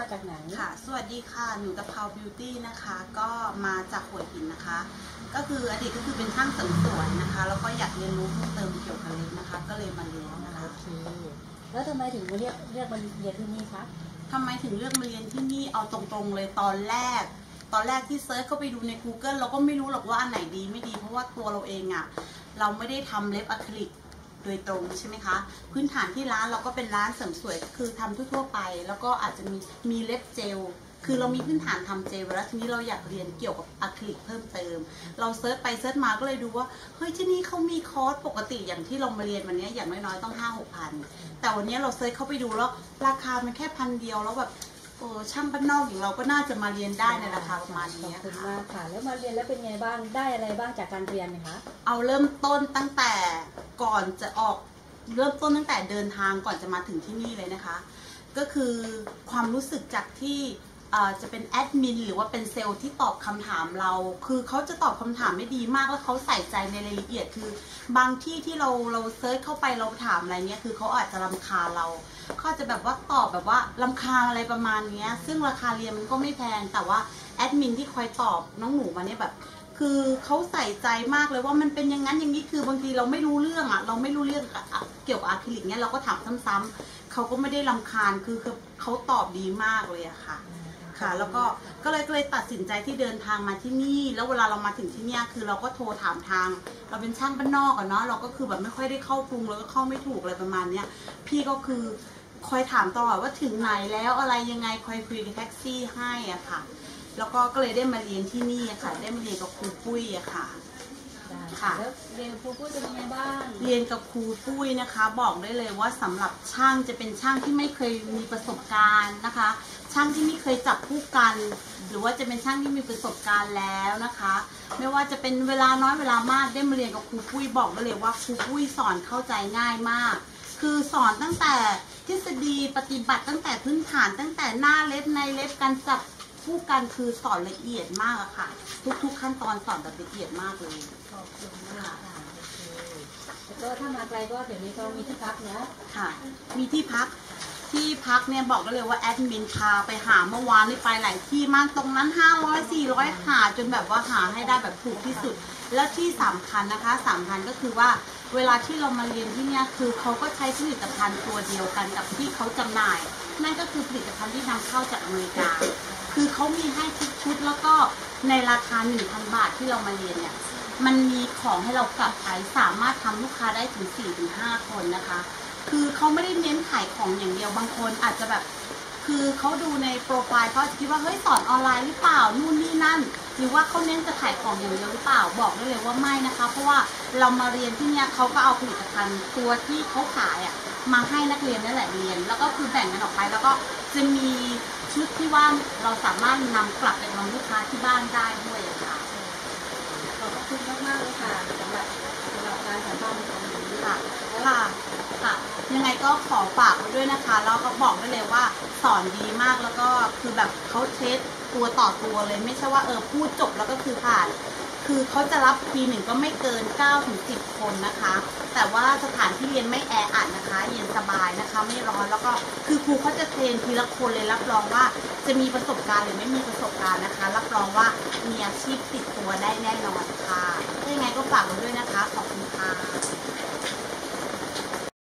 มาจากไหนค่ะ สวัสดีค่ะ หนูกะเพราบิวตี้นะคะ ก็มาจากหัวหินนะคะ ก็คืออดีตก็คือเป็นช่างเสริมสวยนะคะ แล้วก็อยากเรียนรู้เพิ่มเติมเกี่ยวกับเล็บนะคะ ก็เลยมาเรียนนะคะ โอเค แล้วทำไมถึงมาเรียกเรียกมาเรียนที่นี่คะทำไมถึงเลือกมาเรียนที่นี่ เอาตรงๆเลยตอนแรก ตอนแรกที่เซิร์ชเข้าไปดูใน Google เราก็ไม่รู้หรอกว่าอันไหนดีไม่ดี เพราะว่าตัวเราเองอะ่ะเราไม่ได้ทำเล็บอะคริลิก โดยตรงใช่ไหมคะ พื้นฐานที่ร้านเราก็เป็นร้านเสริมสวยคือทำทั่วๆไป แล้วก็อาจจะมีมีเล็บเจลคือเรามีพื้นฐานทำเจลแล้วทีนี้เราอยากเรียนเกี่ยวกับอะคริลิกเพิ่มเติม เรา search ไป search มาก็เลยดูว่าเฮ้ยที่นี่เขามีคอร์สปกติอย่างที่เรามาเรียนวันนี้อย่างน้อยๆต้องห้าหกพันแต่วันนี้เรา search เข้าไปดูแล้วราคามันแค่พันเดียวแล้วแบบ เออช่างบ้านนอกอย่างเราก็น่าจะมาเรียนได้ในราคาประมาณคอร์สนี้คุ้มค่ามากค่ะ แล้วมาเรียนแล้วเป็นไงบ้างได้อะไรบ้างจากการเรียนนะคะเอาเริ่มต้นตั้งแต่ก่อนจะออกเริ่มต้นตั้งแต่เดินทางก่อนจะมาถึงที่นี่เลยนะคะ ก็คือความรู้สึกจากที่เอ่อจะเป็นแอดมินหรือว่าเป็นเซลล์ที่ตอบคำถามเรา คือเขาจะตอบคำถามได้ดีมากแล้วเขาใส่ใจในรายละเอียดคือ บางที่ที่เราเรา search เข้าไปเราถามอะไรเนี้ยคือเขาอาจจะรำคาญเรา เขาจะแบบว่าตอบแบบว่ารำคาญอะไรประมาณเนี้ย ซึ่งราคาเรียนมันก็ไม่แพง แต่ว่าแอดมินที่คอยตอบน้องหนูมาเนี่ยแบบ คือเขาใส่ใจมากเลยว่ามันเป็นอย่างนั้นอย่างนี้คือบางทีเราไม่รู้เรื่องอะเราไม่รู้เรื่องเกี่ยวกับอะคริลิกเนี่ยเราก็ถามซ้ำๆเขาก็ไม่ได้ลำคาญคือคือเขาตอบดีมากเลยอะค่ะ ค่ะ แล้วก็ก็เลยก็เลยตัดสินใจที่เดินทางมาที่นี่ แล้วเวลาเรามาถึงที่เนี่ยคือเราก็โทรถามทาง เราเป็นช่างบ้านนอกอะเนาะเราก็คือแบบไม่ค่อยได้เข้ากรุงแล้วก็เข้าไม่ถูกอะไรประมาณเนี้ยพี่ก็คือคอยถามตลอดว่าถึงไหนแล้วอะไรยังไงคอยคุยกับแท็กซี่ให้อะค่ะ แล้วก็ก็เลยได้มาเรียนที่นี่อะค่ะ ได้มาเรียนกับครูปุ้ยอะค่ะได้ ค่ะแล้วเรียนครูพูดเป็นยังไงบ้างเรียนกับครูปุ้ยนะคะ บอกได้เลยว่าสำหรับช่างจะเป็นช่างที่ไม่เคยมีประสบการณ์นะคะ ช่างที่ไม่เคยจับคู่กัน หรือว่าจะเป็นช่างที่มีประสบการณ์แล้วนะคะ ไม่ว่าจะเป็นเวลาน้อยเวลามากได้มาเรียนกับครูปุ้ยบอกได้เลยว่าครูปุ้ยสอนเข้าใจง่ายมาก คือสอนตั้งแต่ทฤษฎีปฏิบัติตั้งแต่พื้นฐานตั้งแต่หน้าเล็บในเล็บการจับ คู่กันคือสอนละเอียดมากอะค่ะ ทุก ๆ ขั้นตอนสอนแบบละเอียดมากเลยขอบคุณมากค่ะโอเคแล้วก็ถ้ามาไกลก็เดี๋ยวนี้เขามีที่พักนะค่ะ มีที่พัก ที่พักเนี่ยบอกได้เลยว่าแอดมินพาไปหาเมื่อวานนี่ไปหลายที่มากตรงนั้น 500 400 หาจนแบบว่าหาให้ได้แบบถูกที่สุด แล้วที่สำคัญนะคะสำคัญก็คือว่าเวลาที่เรามาเรียนที่เนี่ยคือเขาก็ใช้ผลิตภัณฑ์ตัวเดียวกันกับที่เขาจำหน่าย นั่นก็คือผลิตภัณฑ์ที่นำเข้าจากอเมริกา คือเขามีให้ทุกชุดแล้วก็ในราคา 1,000 บาทที่เรามาเรียนเนี่ยมันมีของให้เรากลับไปสามารถทำลูกค้าได้ถึง4-5คนนะคะ คือเขาไม่ได้เน้นขายของอย่างเดียวบางคนอาจจะแบบ คือเขาดูในโปรไฟล์เขาจะคิดว่าเฮ้ยสอนออนไลน์หรือเปล่านู่นนี่นั่น หรือว่าเขาเน้นจะขายของอย่างเดียวหรือเปล่าบอกได้เลยว่าไม่นะคะ เพราะว่าเรามาเรียนที่เนี่ยเขาก็เอาผลิตภัณฑ์ตัวที่เขาขายอะมาให้นักเรียนนั่นแหละเรียน แล้วก็คือแบ่งกันออกไปแล้วก็จะมีชุดที่ว่าเราสามารถนำกลับไปทำลูกค้าที่บ้านได้ด้วยอะค่ะ ขอบคุณมากๆเลยค่ะสำหรับสำหรับการสัมภาษณ์ในครั้งนี้ ค่ะค่ะค่ะ ยังไงก็ขอฝากไว้ด้วยนะคะ แล้วก็บอกได้เลยว่าสอนดีมากแล้วก็คือแบบเขาเทสตัวต่อตัวเลย ไม่ใช่ว่าเออพูดจบแล้วก็คือผ่าน คือเขาจะรับทีหนึ่งก็ไม่เกิน9ถึง10 คนนะคะ แต่ว่าสถานที่เรียนไม่แออัดนะคะ เย็นสบายนะคะ ไม่ร้อนแล้วก็คือครูเขาจะเทรนทีละคนเลยรับรองว่าจะมีประสบการณ์หรือไม่มีประสบการณ์นะคะ รับรองว่ามีอาชีพติดตัวได้แน่นอนค่ะยังไงก็ฝากไว้ด้วยนะคะขอบคุณ